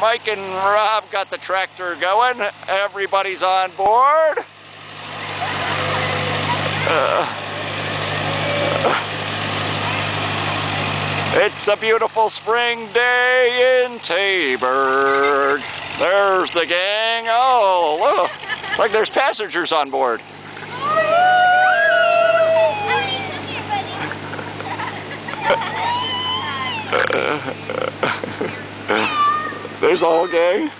Mike and Rob got the tractor going. Everybody's on board. Uh, it's a beautiful spring day in Taberg. There's the gang. Oh, look. Like there's passengers on board. There's the whole gang.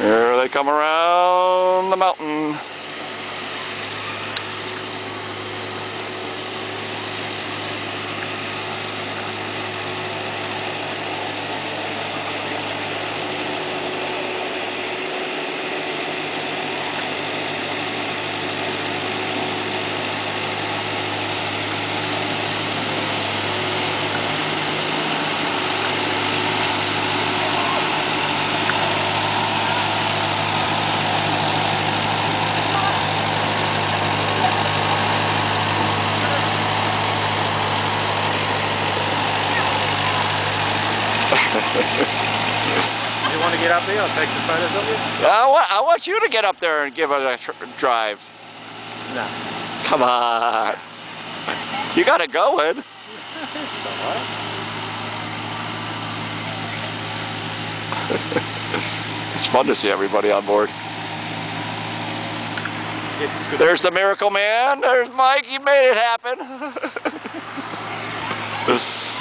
Here they come around the mountain. You want to get out there? I'll take some photos of you. I want, I want you to get up there and give it a drive. No. Come on. You got it going. It's fun to see everybody on board. Yes, it's good. There's the Miracle Man. There's Mike. He made it happen. this.